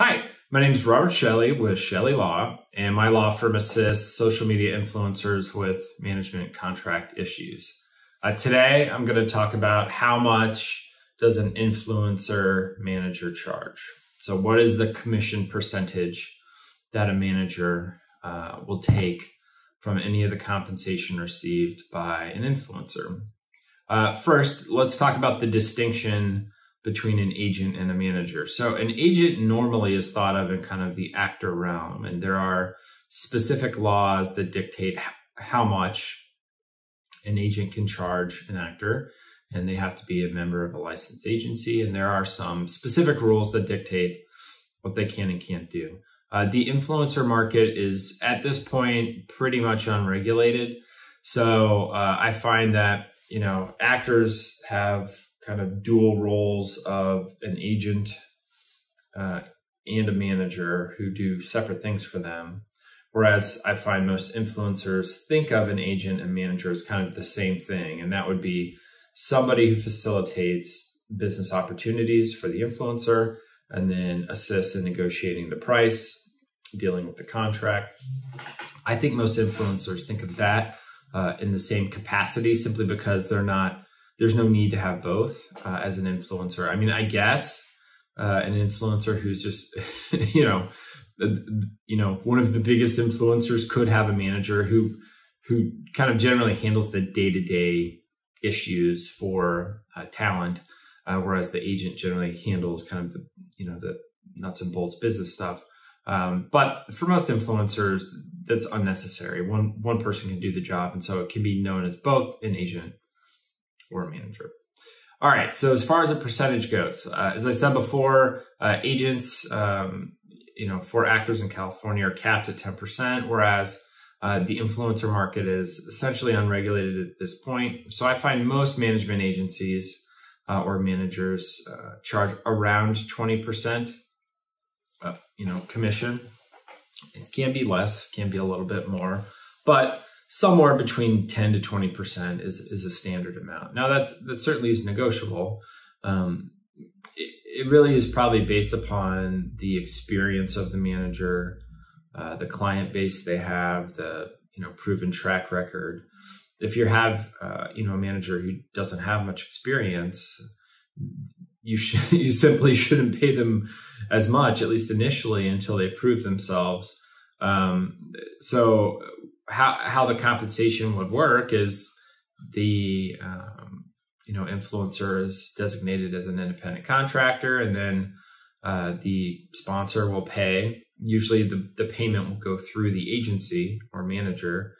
Hi, my name is Robert Chelle with Chelle Law, and my law firm assists social media influencers with management contract issues. Uh, today, I'm going to talk about how much does an influencer manager charge. So, what is the commission percentage that a manager uh, will take from any of the compensation received by an influencer? Uh, first, let's talk about the distinction between an agent and a manager. So an agent normally is thought of in kind of the actor realm, and there are specific laws that dictate how much an agent can charge an actor, and they have to be a member of a licensed agency. And there are some specific rules that dictate what they can and can't do. Uh, the influencer market is at this point pretty much unregulated. So uh, I find that you know actors have kind of dual roles of an agent uh, and a manager who do separate things for them. Whereas I find most influencers think of an agent and manager as kind of the same thing. And that would be somebody who facilitates business opportunities for the influencer and then assists in negotiating the price, dealing with the contract. I think most influencers think of that uh, in the same capacity simply because they're not there's no need to have both uh, as an influencer. I mean, I guess uh, an influencer who's just, you know, you know, one of the biggest influencers could have a manager who who kind of generally handles the day to day issues for uh, talent, uh, whereas the agent generally handles kind of the you know the nuts and bolts business stuff. Um, but for most influencers, that's unnecessary. One one person can do the job, and so it can be known as both an agent or a manager. All right. So as far as a percentage goes, uh, as I said before, uh, agents, um, you know, for actors in California are capped at 10%, whereas uh, the influencer market is essentially unregulated at this point. So I find most management agencies uh, or managers uh, charge around 20%, uh, you know, commission. It can be less, can be a little bit more, but somewhere between 10 to 20% is, is a standard amount. Now that, that certainly is negotiable. Um, it, it, really is probably based upon the experience of the manager, uh, the client base they have, the, you know, proven track record. If you have, uh, you know, a manager who doesn't have much experience, you should, you simply shouldn't pay them as much, at least initially, until they prove themselves. Um, so how how the compensation would work is the um, you know influencer is designated as an independent contractor, and then uh, the sponsor will pay. Usually, the the payment will go through the agency or manager.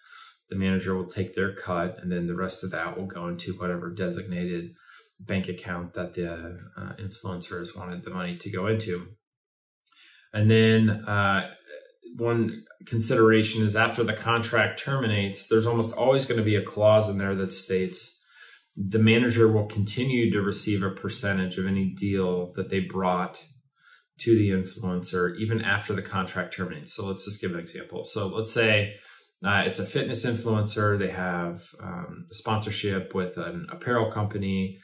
The manager will take their cut, and then the rest of that will go into whatever designated bank account that the uh, influencer has wanted the money to go into. And then uh, one consideration is after the contract terminates, there's almost always going to be a clause in there that states the manager will continue to receive a percentage of any deal that they brought to the influencer even after the contract terminates. So let's just give an example. So let's say uh, it's a fitness influencer, they have um, a sponsorship with an apparel company.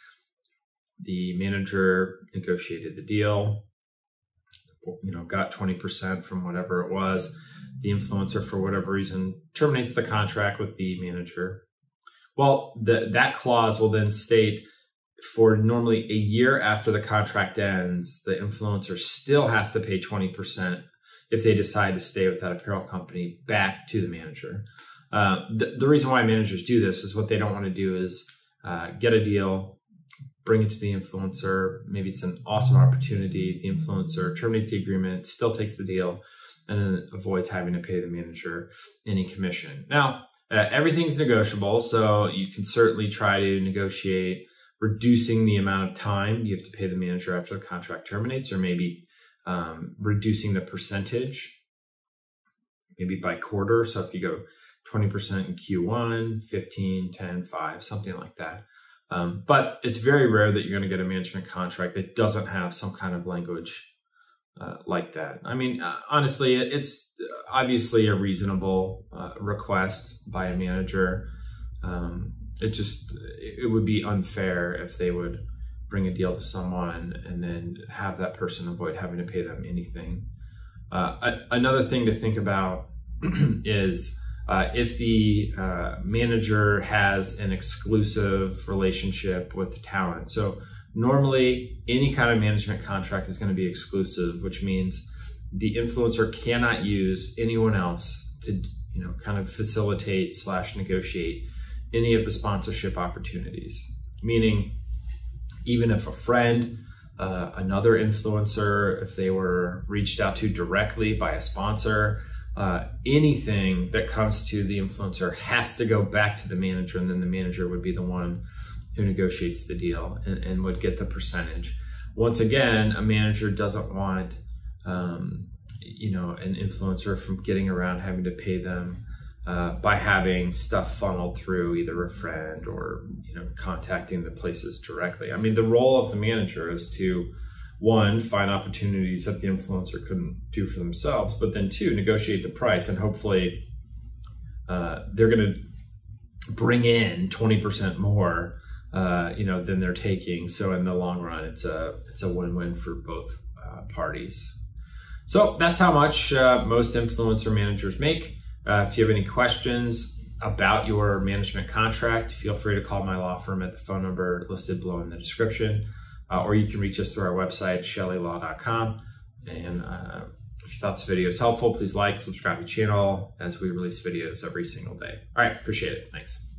The manager negotiated the deal you know got 20% from whatever it was. The influencer for whatever reason terminates the contract with the manager. Well the, that clause will then state for normally a year after the contract ends the influencer still has to pay 20% if they decide to stay with that apparel company back to the manager. Uh, the, the, reason why managers do this is what they don't want to do is uh, get a deal bring it to the influencer. Maybe it's an awesome opportunity. The influencer terminates the agreement, still takes the deal, and then avoids having to pay the manager any commission. Now, uh, everything's negotiable, so you can certainly try to negotiate reducing the amount of time you have to pay the manager after the contract terminates, or maybe um, reducing the percentage, maybe by quarter. So if you go 20% in Q1, 15, 10, 5, something like that. Um, but it's very rare that you're going to get a management contract that doesn't have some kind of language uh, like that. I mean, uh, honestly, it's obviously a reasonable uh, request by a manager. Um, it just it would be unfair if they would bring a deal to someone and then have that person avoid having to pay them anything. Uh, another thing to think about is uh, if the uh, manager has an exclusive relationship with the talent. So normally any kind of management contract is going to be exclusive, which means the influencer cannot use anyone else to you know kind of facilitate slash negotiate any of the sponsorship opportunities. Meaning, even if a friend, uh, another influencer, if they were reached out to directly by a sponsor, uh, anything that comes to the influencer has to go back to the manager, and then the manager would be the one who negotiates the deal and, and would get the percentage. Once again, a manager doesn't want um, you know an influencer from getting around having to pay them uh, by having stuff funneled through either a friend or you know contacting the places directly. I mean, the role of the manager is to one, find opportunities that the influencer couldn't do for themselves, but then two, negotiate the price and hopefully uh, they're going to bring in 20% more, uh, you know, than they're taking. So in the long run, it's a, it's a win-win for both uh, parties. So that's how much uh, most influencer managers make. Uh, if you have any questions about your management contract, feel free to call my law firm at the phone number listed below in the description uh, or you can reach us through our website, chellelaw.com. And uh, if you thought this video is helpful, please like, subscribe to the channel as we release videos every single day. All right, appreciate it. Thanks.